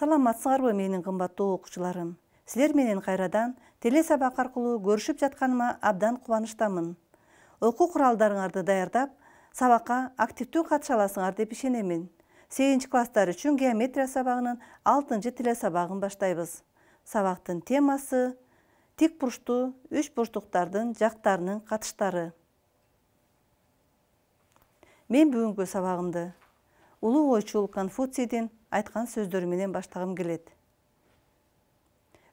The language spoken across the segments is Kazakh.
саламатсыңарбы менин кымбаттуу окуучуларым силер менен кайрадан теле сабак аркылуу көрүшүп жатканыма абдан кубанычтамын окуу куралдарыңарды даярдап сабакка активдүү катыша аласыңар деп ишенемин сегизинчи класстар үчүн геометрия сабагынын алтынчы тиле сабагын баштайбыз сабактын темасы тик бурчтуу үч бурчтуктардын жактарынын катыштары мен бүгүнкү сабагымды улуу ойчул конфуцийдин айткан сөздөрү менен баштагым келет.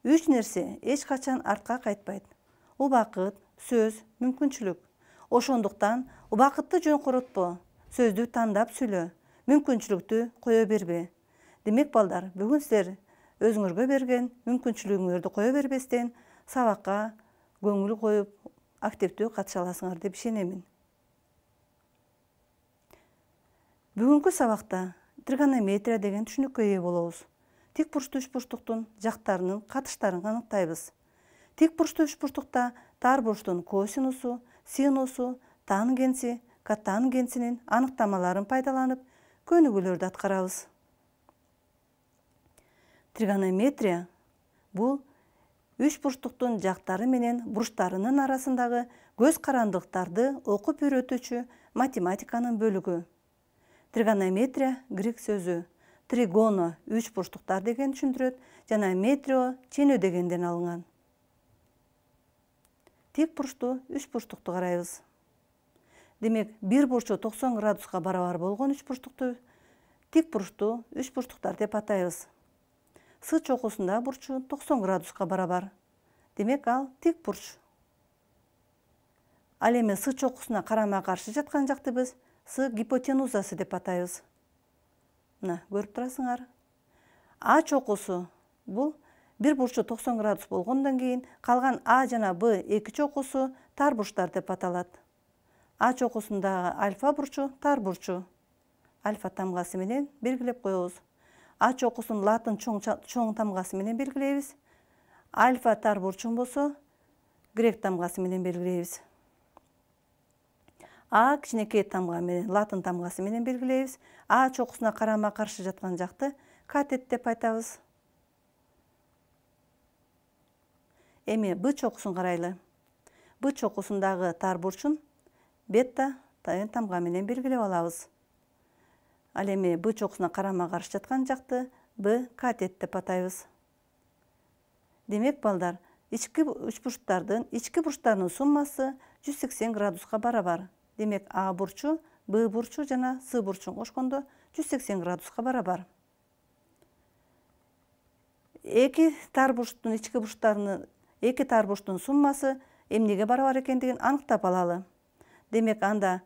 Үч нерсе эч качан артка кайтпайт. Убакыт сөз мүмкүнчүлүк. Ошондуктан убакытты жөн коротпо сөздү тандап сүйлө мүмкүнчүлүктү кое бербе. Демек балдар бүгүн силер өзүңөргө берген мүмкүнчүлүгүңөрдү кое бербестен сабакка көңүл коюп активдүү катыша аласыңар деп ишенемин бүгүнкү сабакта тригонометрия деген түшүнүккө ээ болобуз тик бурчтуу бурчтуктун жактарынын катыштарын аныктайбыз тик үч бурчтукта тар бурчтун косинусу синусу тангенси котангенсинин аныктамаларын пайдаланып көнүгүүлөрдү аткарабыз тригонометрия бул үч бурчтуктун жактары менен бурчтарынын арасындагы көз карандылыктарды окуп үйрөтүүчү математиканын бөлүгү тригонометрия грек сөзү. Тригоно үч бурчтуктар дегенди түшүндүрөт жана метрио ченөө дегенден алынган. Тик бурчтуу үч бурчтукту карайбыз. Демек бир бурчу токсон градуска барабар болгон үч бурчтукту тик бурчтуу үч бурчтуктар деп атайбыз. С чокусундагы бурчу токсон градуска барабар. Демек ал тик бурч. Ал эми с чокусуна карама каршы жаткан жакты биз с гипотенузасы деп атайбыз. Мына көрүп турасыңар. А чокусу. Бул бир бурчу токсон градус болгондон кийин калган а жана б эки чокусу тар бурчтар деп аталат. А чокусундагы альфа бурчу тар бурчу. Альфа тамгасы менен белгилеп коебуз. А чокусун латын чоң тамгасы менен белгилейбиз. Альфа тар бурчун болсо грек тамгасы менен белгилейбиз а кичинекей тамга менен латын тамгасы менен белгилейбиз. А чокусуна карама каршы жаткан жакты катет деп айтабыз. Эми б чокусун карайлы. Б чокусундагы тар бурчун бета тамга менен белгилеп алабыз. Ал эми б чокусуна карама каршы жаткан жакты б катет деп атайбыз. Демек балдар ички үч бурчтардын ички бурчтарынын суммасы жүз сексен градуска барабар. Демек а бурчу б бурчу жана с бурчун кошкондо жүз сексен градуска барабар. Эки тар бурчтун ички бурчтарынын эки тар бурчтун суммасы эмнеге барабар экендигин аныктап алалы. Демек анда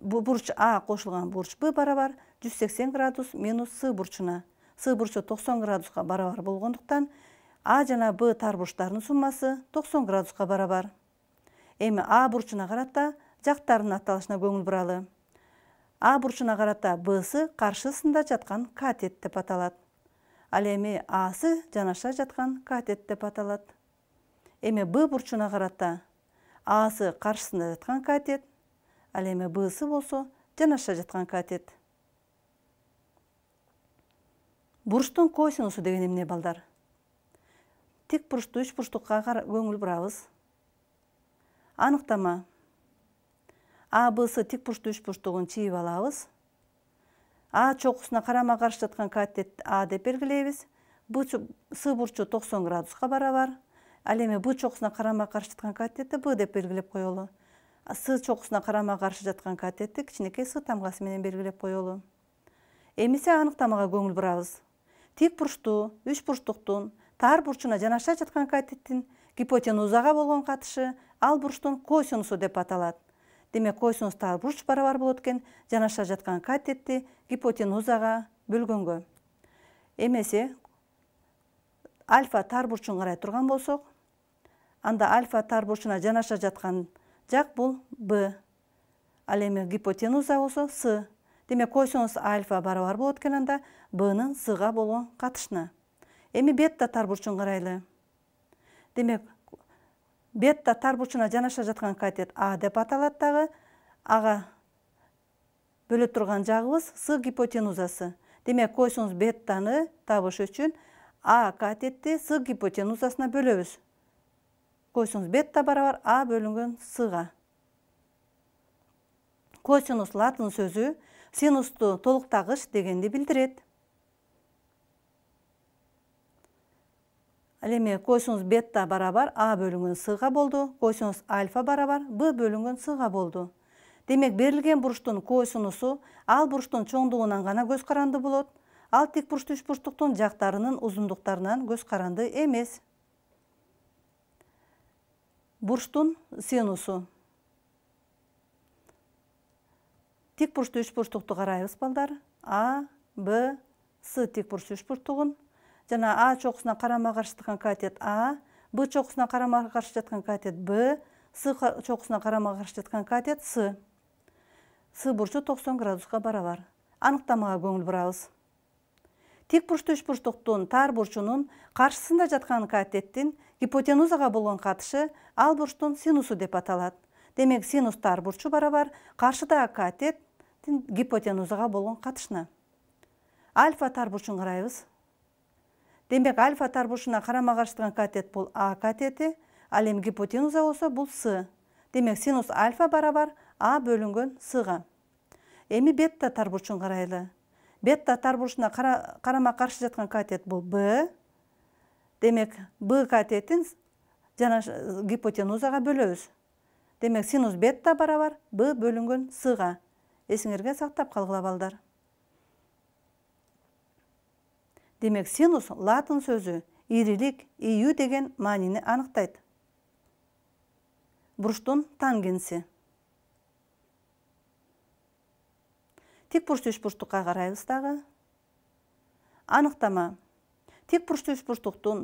бурч а кошулган бурч б барабар жүз сексен градус минус с бурчуна. С бурчу токсон градуска барабар болгондуктан а жана б тар бурчтарынын суммасы токсон градуска барабар. Эми а бурчуна карата жактарынын аталышына көңүл буралы а бурчуна карата бсы каршысында жаткан катет деп аталат ал асы жанаша жаткан катет деп аталат эми б бурчуна карата асы каршысында жаткан катет ал эми бсы болсо жанаша жаткан катет. Бурчтун косинусу деген эмне балдар. Тик бурчтуу үч бурчтукка көңүл бурабыз аныктама а бс тик бурчтуу үч бурчтугун чийип алабыз. А чокусуна карама каршы жаткан катет а деп белгилейбиз. С бурчу токсон градуска барабар. Ал эми б чокусуна карама каршы жаткан катетти б деп белгилеп коелу. С чокусуна карама каршы жаткан катетти кичинекей с тамгасы менен белгилеп коелу. Эмесе аныктамага көңүл бурабыз. Тик бурчтуу үч бурчтуктун тар бурчуна жанаша жаткан катеттин гипотенузага болгон катышы ал бурчтун косинусу деп аталат демек койсунустагы бурч барабар болот экен жанаша жаткан катетти гипотенузага бөлгөнгө. Эмесе альфа тар бурчун карай турган болсок анда альфа тар бурчуна жанаша жаткан жак бул б. Ал эми гипотенуза болсо с. Демек койсунус альфа барабар болот экен анда бнын сга болгон катышына эми бетта тар бурчун карайлы демек бетта тар бурчуна жанаша жаткан катет. А деп аталат дагы. Ага бөлө турган жагыбыз с гипотенузасы. Демек косинус беттаны табыш үчүн а катетти с гипотенузасына бөлөбүз. Косинус бетта барабар а бөлүнгөн сга косинус латын сөзү синусту толуктагыч дегенди билдирет. Ал эми косинус бетта барабар а бөлүнгөн сга болду. Косинус альфа барабар б бөлүнгөн сга болду. Демек берилген бурчтун косинусу ал бурчтун чоңдугунан гана көз каранды болот. Ал тик бурчтуу үч бурчтуктун жактарынын узундуктарынан көз каранды эмес. Бурчтун синусу. Тик бурчтуу үч бурчтукту карайбыз балдар. А б с. Тик бурчтуу үч бурчтугун жана а чокусуна карама каршы жаткан катет а б чокусуна карама каршы жаткан катет б с чокусуна карама каршы жаткан катет с. С бурчу токсон градуска барабар. Аныктамага көңүл бурабыз. Тик бурчтуу үч бурчтуктун тар бурчунун каршысында жаткан катеттин гипотенузага болгон катышы ал бурчтун синусу деп аталат. Демек синус тар бурчу барабар каршыдагы катеттин гипотенузага болгон катышына альфа тар бурчун карайбыз демек альфа тар бурчуна карама каршы жаткан катет бул а катети ал эми гипотенуза болсо бул с. Демек синус альфа барабар а бөлүнгөн сга эми бетта тар бурчун карайлы бетта тар бурчуна карама каршы жаткан катет бул б. Демек б катетин жана гипотенузага бөлөбүз демек синус бетта барабар б бөлүнгөн сга эсиңерге сактап калгыла балдар демек синус латын сөзү ирилик ийүү деген маанини аныктайт бурчтун тангенси тик бурчтуу үч бурчтукка карайбыз дагы аныктама тик бурчтуу үч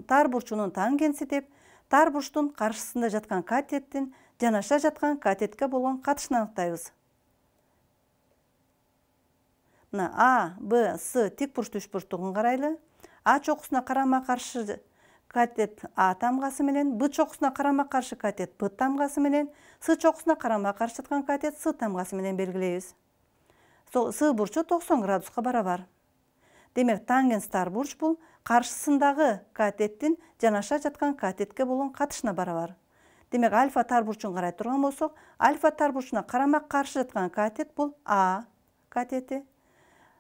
тар бурчунун тангенси деп тар бурчтун каршысында жаткан катеттин жанаша жаткан катетке болгон катышын аныктайбыз мына а б с тик бурчтуу үч бурчтугун карайлы. А чокусуна карама каршы катет а тамгасы менен б чокусуна карама каршы катет б тамгасы менен с чокусуна карама каршы жаткан катет с тамгасы менен белгилейбиз. С бурчу токсон градуска барабар. Демек тангенс тар бурч бул каршысындагы катеттин жанаша жаткан катетке болгон катышына барабар. Демек альфа тар бурчун карай турган болсок альфа тар бурчуна карама каршы жаткан катет бул а катети.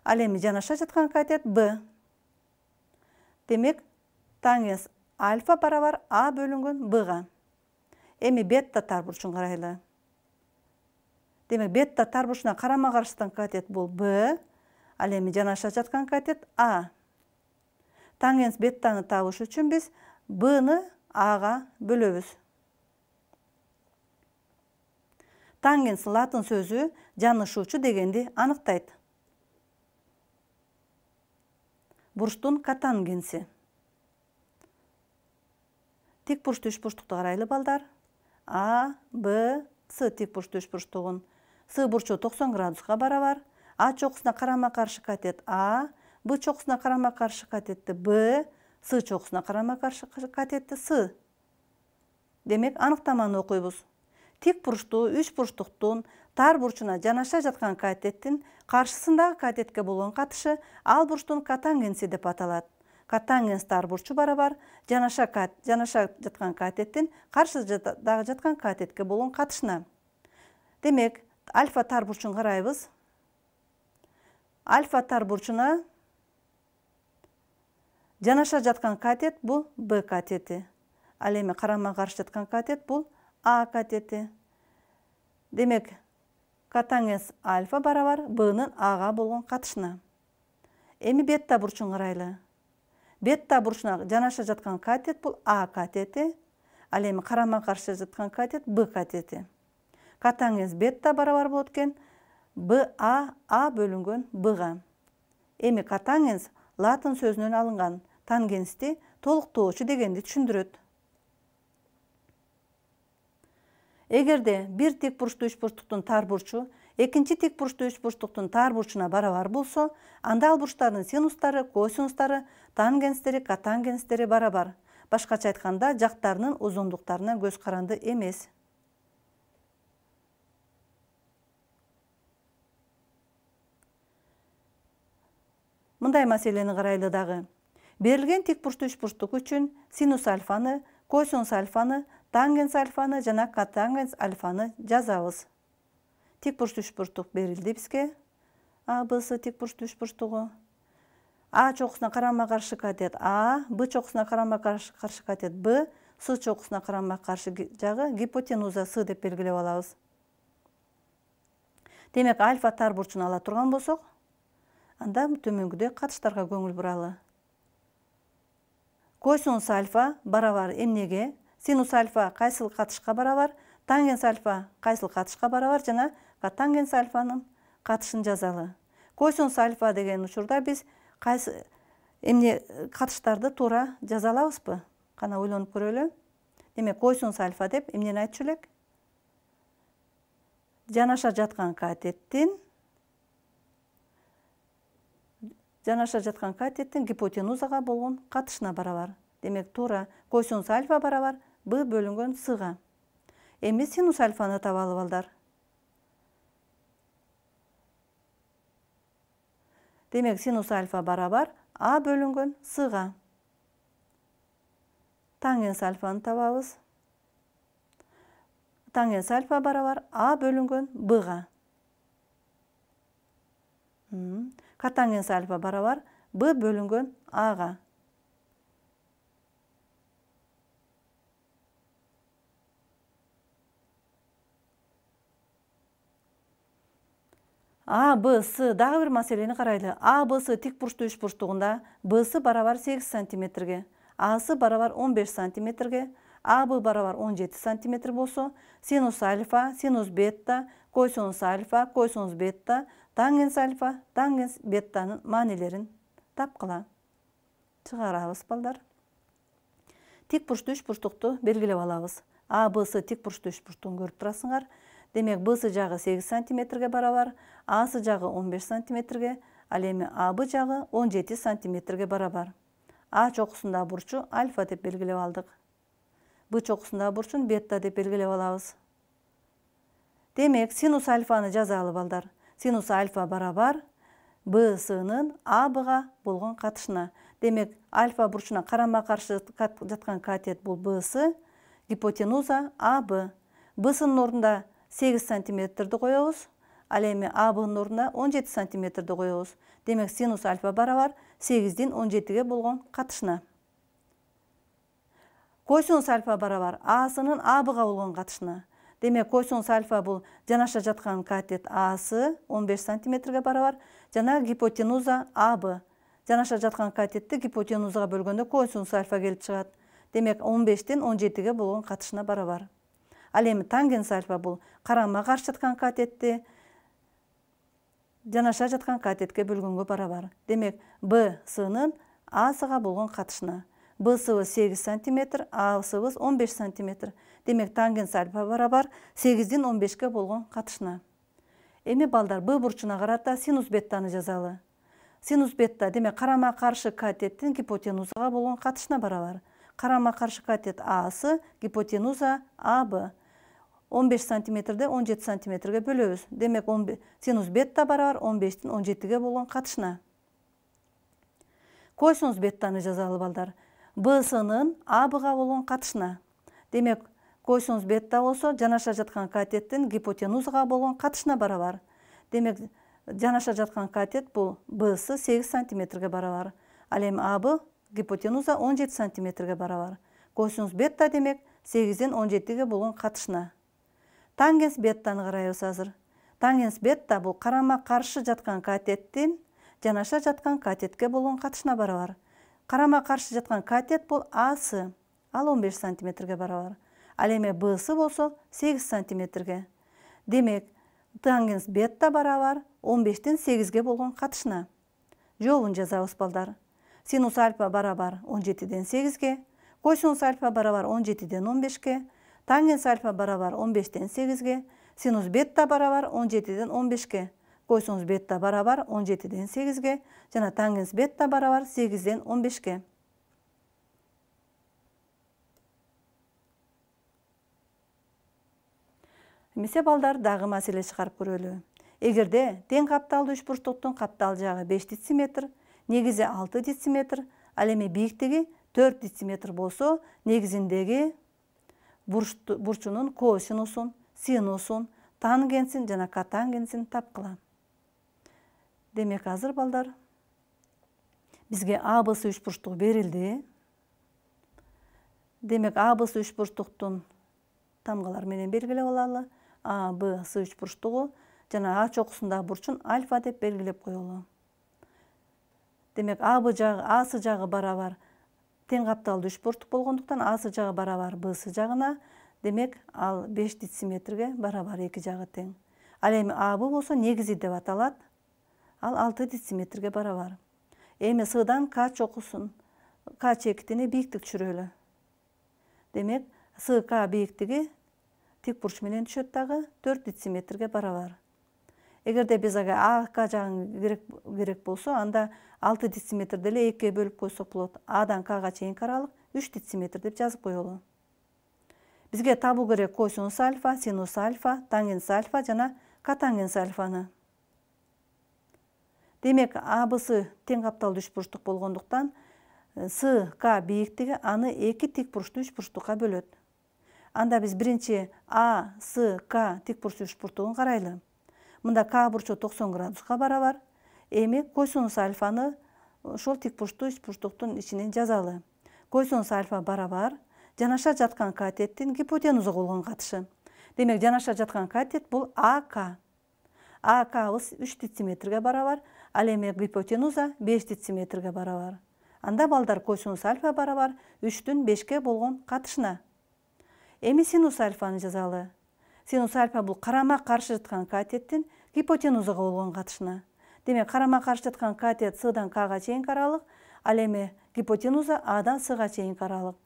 Ал эми жанаша жаткан катет б. Демек тангенс альфа барабар а бөлүнгөн бга эми бетта тар бурчун карайлы демек бетта тар бурчуна карама каршы жаткан катет бул б ал эми жанаша жаткан катет а. Тангенс беттаны табыш үчүн биз бны ага бөлөбүз. Тангенс латын сөзү жанышуучу дегенди аныктайт. Бурчтун катангенси тик бурчтуу үч бурчтукту карайлы балдар. А б с тик бурчтуу үч бурчтугун с бурчу токсон градуска барабар а чокусуна карама каршы катет а б чокусуна карама каршы катетти б с чокусуна карама каршы катетти с. Демек аныктаманы окуйбуз. Тик бурчтуу үч бурчтуктун тар бурчуна жанаша жаткан катеттин каршысындагы катетке болгон катышы ал бурчтун катангенси деп аталат. Катангенс тар бурчу барабар жанаша жанаша жаткан катеттин каршыдагы жаткан катетке болгон катышына. Демек альфа тар бурчун карайбыз. Альфа тар бурчуна жанаша жаткан катет бул б катети. Ал эми карама каршы жаткан катет бул а катети. Демек катангенс альфа барабар бнын ага болгон катышына эми бетта бурчун карайлы бетта бурчуна жанаша жаткан катет бул а катети ал эми карама каршы жаткан катет б катети. Катаңыз бетта барабар болот экен б а а бөлүнгөн бга. Эми катаңыз латын сөзүнөн алынган тангенсти толуктоочу дегенди түшүндүрөт. Эгерде бир тик бурчтуу үч бурчтуктун тар бурчу экинчи тик бурчтуу үч бурчтуктун тар бурчуна барабар болсо анда ал бурчтардын синустары косинустары тангенстери катангенстери барабар. Башкача айтканда жактарынын узундуктарына көз каранды эмес. Мындай маселени карайлы дагы. Берилген тик бурчтуу үч бурчтук үчүн синус альфаны косинус альфаны тангенс альфаны жана катангенс альфаны жазабыз. Тик бурчтуу үч бурчтук берилди бизге. Абс тик бурчтуу үч бурчтугу а чокусуна карама каршы катет а б чокусуна карама каршы катет б с чокусуна карама каршы жагы гипотенуза с деп белгилеп алабыз. Демек альфа тар бурчуну ала турган болсок анда төмөнгүдөй катыштарга көңүл буралы. Косинус альфа барабар эмнеге синус альфа кайсыл катышка барабар тангенс альфа кайсыл катышка барабар жана тангенс альфанын катышын жазалы. Косинус альфа деген учурда биз кайсы эмне катыштарды туура жаза алабызбы кана ойлонуп көрөлү демек косинус альфа деп эмнени айтчу элек жанаша жаткан катеттин жанаша жаткан катеттин гипотенузага болгон катышына барабар демек туура косинус альфа барабар б бөлүнгөн сга эми синус альфаны табалы балдар демек синус альфа барабар а бөлүнгөн сга тангенс альфаны табабыз. Тангенс альфа барабар а бөлүнгөн бга катангенс альфа барабар б бөлүнгөн ага. А б с дагы бир маселени карайлы а б с тик бурчтуу үч бурчтугунда с барабар сегиз сантиметрге. А с барабар он беш сантиметрге. Б барабар он жети сантиметр болсо синус альфа синус бетта косинус альфа косинус бетта тангенс альфа тангенс беттанын маанилерин тапкыла чыгарабыз балдар. Тик бурчтуу үч бурчтукту белгилеп алабыз. С тик бурчтуу үч бурчтугун көрүп турасыңар демек б жағы 8 сантиметрге барабар а жағы 15 сантиметрге ал эми аб жагы 17 сантиметрге барабар. А чокусундагы бурчу альфа деп белгилеп алдык. Б чокусундагы бурчун бетта деп белгилеп алабыз. Демек синус альфаны жазалы балдар синус альфа барабар бұсының абга болгон катышына демек альфа бурчуна карама каршы жаткан катет бул с, гипотенуза аб. Бсынын ордунда 8 сантиметрді қойауыз, ал эми а бнын 17 сантиметрді қойауыз. демек синус альфа барабар 8ден 17ге болған қатышына. косинус альфа барабар асынын абга болған қатышына. демек косинус альфа бұл жанаша жатқан катет асы 15 сантиметрге барабар жана гипотенуза аб жанаша жатқан катетті гипотенузаға бөлгенде косинус альфа келіп шығады. демек 15-ден 17ге болған қатышына бара барабар ал эми тангенс альфа бул. Карама каршы жаткан катетти жанаша жаткан катетке бөлгөнгө барабар. Демек б сынын а сга болгон катышына. Б сыбыз сегиз сантиметр а сыбыз он беш сантиметр. Демек тангенс альфа барабар сегиздин он бешке болгон катышына. Эми балдар б бурчуна карата синус беттаны жазалы. Синус бетта демек карама каршы катеттин гипотенузага болгон катышына барабар карама каршы катет асы гипотенуза аб. Он беш сантиметрди он жети сантиметрге бөлөбүз демек синус бетта барабар он бештин он жетиге болгон катышына косинус беттаны жазалы балдар бсынын абга болгон катышына демек косинус бетта болсо жанаша жаткан катеттин гипотенузага болгон катышына барабар демек жанаша жаткан катет бул бс сегиз сантиметрге барабар ал эми аб гипотенуза он жети сантиметрге барабар косинус бетта демек сегизден он жетиге болгон катышына тангенс беттаны карайбыз азыр. Тангенс бетта бул карама каршы жаткан катеттин жанаша жаткан катетке болгон катышына барабар карама каршы жаткан катет бул ас ал он беш сантиметрге барабар ал эми бс болсо сегиз сантиметрге. Демек тангенс бетта барабар он бештен сегизге болгон катышына жообун жазабыз балдар синус альфа барабар он жетиден сегизге косинус альфа барабар он жетиден он бешке. Тангенс альфа барабар он бештен сегизге синус бетта барабар он жетиден он бешке косинус бетта барабар он жетиден сегизге жана тангенс бетта барабар сегизден он бешке эмесе балдар дагы маселе чыгарып көрөлү. Эгерде тең капталдуу үч бурчтуктун каптал жагы беш дециметр негизи алты дециметр ал эми бийиктиги төрт дециметр болсо негизиндеги бурчунун косинусун синусун тангенсин жана катангенсин тапкыла демек азыр балдар бизге абс үч бурчтук берилди. Демек абс үч бурчтуктун тамгалары менен белгилеп алалы. А б с үч бурчтугу жана а чокусундагы бурчун альфа деп белгилеп коелу. Демек аб жагы асы жагы барабар тең капталдуу үч бурчтук болгондуктан асы жагы барабар бс жагына. Демек ал беш дециметрге барабар эки жагы тең. Ал эми аб болсо негизи деп аталат. Ал алты дециметрге барабар. Эми сдан к чокусун к чекитине бийиктик түшүрөлү демек sk бийиктиги тик бурч менен түшөт дагы төрт дециметрге барабар. Эгерде биз ага ак жагын керек болсо анда алты дециметрди эле экиге бөлүп койсок болот адан кга чейинки аралык үч дециметр деп жазып коелу бизге табуу керек косинус альфа синус альфа тангенс альфа жана катангенс альфаны. Демек абс тең капталдуу үч бурчтук болгондуктан с к бийиктиги аны эки тик бурчтуу үч бурчтукка бөлөт анда биз биринчи а с к тик бурчтуу үч бурчтугун карайлы мында к бурчу токсон градуска барабар. Эми койсунус альфаны ошол тик бурчтуу үч бурчтуктун ичинен жазалы. Койсунус альфа барабар жанаша жаткан катеттин гипотенузага болгон катышы демек жанаша жаткан катет бул ак акбыз үч дециметрге барабар ал эми гипотенуза беш дециметрге барабар. Анда балдар койсунус альфа барабар үчтүн бешке болгон катышына эми синус альфаны жазалы. Синус альфа бул карама каршы жаткан катеттин гипотенузага болгон катышына демек карама каршы жаткан катет сдан кга чейинки аралык ал эми гипотенуза адан сга чейинки аралык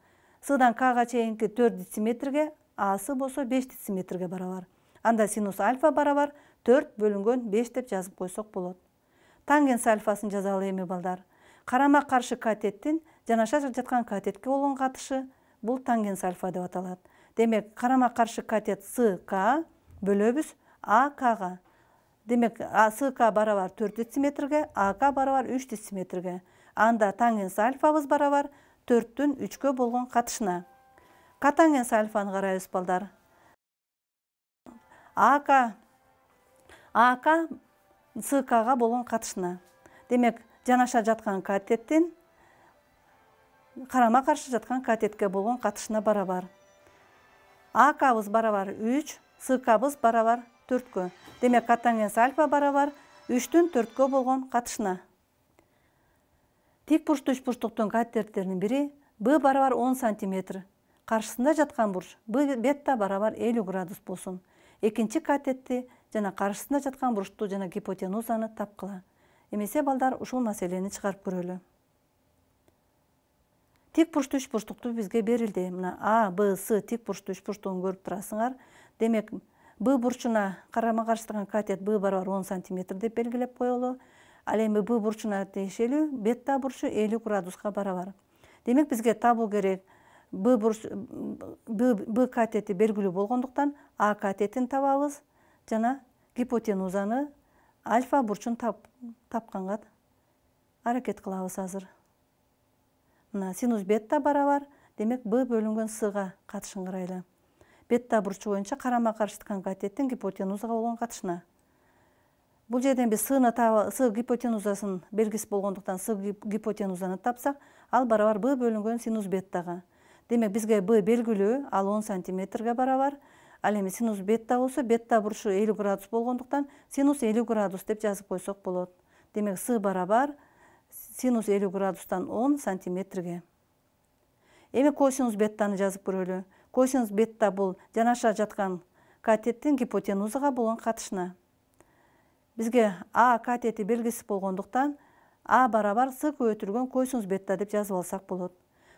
сдан кга чейинки төрт дециметрге асы болсо беш дециметрге барабар анда синус альфа барабар төрт бөлүнгөн беш деп жазып койсок болот тангенс альфасын жазалы эми балдар. Карама каршы катеттин жанаша жаткан катетке болгон катышы бул тангенс альфа деп аталат демек карама каршы катет с бөлөбүз. А кга демек с барабар төрт дециметрге ак барабар үч дециметрге. Анда тангенс альфабыз барабар төрттүн үчкө болгон катышына. Катангенс альфаны карайбыз балдар. Ак ак скга болгон катышына. Демек жанаша жаткан катеттин карама каршы жаткан катетке болгон катышына барабар акбыз барабар үч скбыз барабар төрткө. Демек катангенс альфа барабар үчтүн төрткө болгон катышына тик бурчтуу үч бурчтуктун катеттеринин бири б барабар он сантиметр. Каршысында жаткан бурч б бетта барабар элүү градус болсун. Экинчи катетти жана каршысында жаткан бурчту жана гипотенузаны тапкыла. Эмесе балдар ушул маселени чыгарып көрөлү тик бурчтуу үч бурчтукту бизге берилди мына а б с тик бурчтуу үч бурчтугун көрүп турасыңар демек б бурчуна карама катет б барабар он сантиметр деп белгилеп коелу ал эми б бурчуна тиешелүү бетта бурчу элүү градуска барабар. Демек бизге табуу керек. Б бурч б катети белгилүү болгондуктан а катетин табабыз жана гипотенузаны альфа бурчун тапканга аракет кылабыз азыр. Мына синус бетта барабар. Демек б бөлүнгөн сга катышын карайлы бетта бурчу боюнча карама каршы жаткан катеттин гипотенузага болгон катышына бул жерден биз сны с гипотенузасынын белгиси болгондуктан с гипотенузаны тапсак ал барабар б бөлүнгөн синус беттага демек бизге б белгилүү ал он сантиметрге барабар. Ал эми синус бетта болсо бетта бурчу элүү градус болгондуктан синус элүү градус деп жазып койсок болот демек с барабар синус элүү градустан он сантиметрге. Эми косинус беттаны жазып көрөлү. Косинус бетта бул жанаша жаткан катеттин гипотенузага болгон катышына бизге а катети белгисиз болгондуктан а барабар с көбөйтүлгөн косинус бетта деп жазып алсак болот.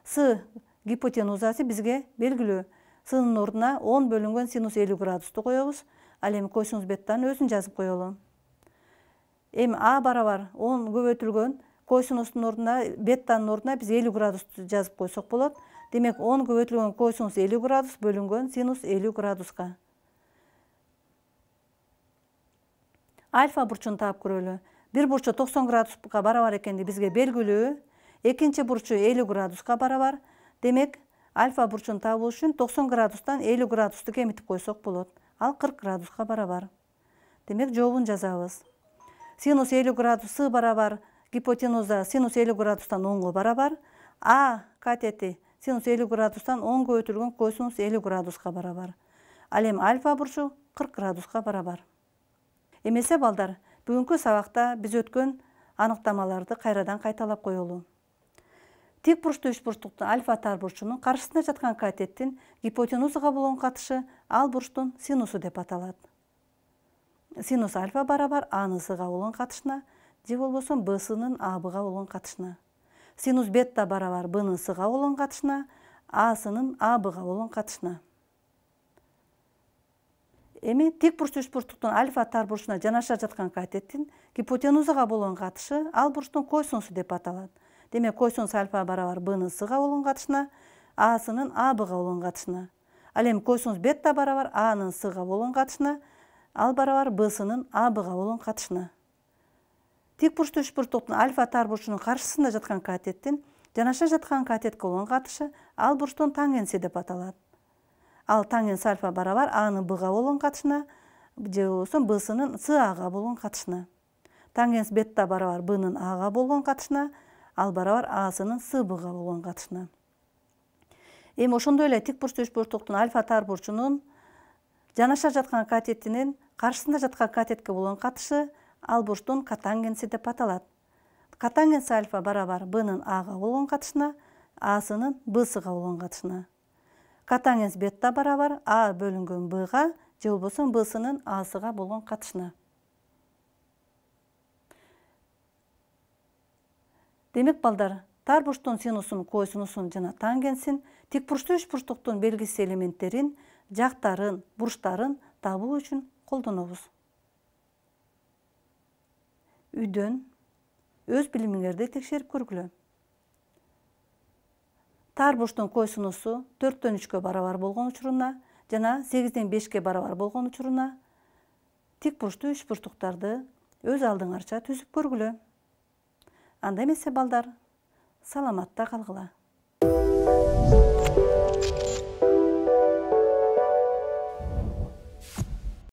С гипотенузасы бизге белгилүү. Сынын ордуна он бөлүнгөн синус элүү градусту коебуз ал эми косинус беттанын өзүн жазып коелу. Эми а барабар он көбөйтүлгөн косинустун ордуна беттанын ордуна биз элүү градусту жазып койсок болот. Демек он көбөйтүлгөн косинус элүү градус бөлүнгөн синус элүү градуска. Альфа бурчун таап көрөлү. Бир бурчу токсон градуска барабар экени бизге белгилүү. Экинчи бурчу элүү градуска барабар демек альфа бурчун табуу үчүн токсон градустан элүү градусту кемитип койсок болот. Ал кырк градуска барабар. Демек жообун жазабыз. Синус элүү градус с барабар гипотенуза синус элүү градустан онго барабар а катети синус элүү градустан он көбөйтүлгөн косинус элүү градуска барабар ал эми альфа бурчу кырк градуска барабар эмесе балдар бүгүнкү сабакта биз өткөн аныктамаларды кайрадан кайталап коелу тик бурчтуу үч бурчтуктун альфа тар бурчунун каршысында жаткан катеттин гипотенузага болгон катышы ал бурчтун синусу деп аталат. Синус альфа барабар анын сга болгон катышына же болбосо бсынын абга болгон катышына синус бетта барабар бнын сга болгон катышына асынын абга болгон катышына эми тик бурчтуу үч бурчтуктун альфа тар бурчуна жанаша жаткан катеттин гипотенузага болгон катышы ал бурчтун койсунусу деп аталат. Демек койсунус альфа барабар бнын сга болгон катышына асынын абга болгон катышына ал эми койсунус бетта барабар анын сга болгон катышына ал барабар бсынын абга болгон катышына тик бурчтуу үч бурчтуктун альфа тар бурчунун каршысында жаткан катеттин жанаша жаткан катетке болгон катышы ал бурчтун тангенси деп аталат. Ал тангенс альфа барабар анын бга болгон катышына же болбосо бсынын сага болгон катышына. Тангенс бетта барабар бнын ага болгон катышына ал барабар асынын сбга болгон катышына. Эми ошондой эле тик бурчтуу үч бурчтуктун альфа тар бурчунун жанаша жаткан катетинин каршысында жаткан катетке болгон катышы ал бурчтун катангенси деп аталат. Катангенс альфа барабар бнын ага болгон катышына асынын бсга болгон катышына. Катангенс бетта барабар а бөлүнгөн бга же болбосо бсынын асга болгон катышына. Демек балдар тар бурчтун синусун койсунусун жана тангенсин тик бурчтуу үч бурчтуктун белгисиз элементтерин жактарын бурчтарын табуу үчүн колдонобуз. Үйдөн өз билимиңерди текшерип көргүлө тар бурчтун койсунусу төрттөн үчкө барабар болгон учуруна жана сегизден бешке барабар болгон учуруна тик бурчтуу үч бурчтуктарды өз алдыңарча түзүп көргүлө анда эмесе балдар саламатта калгыла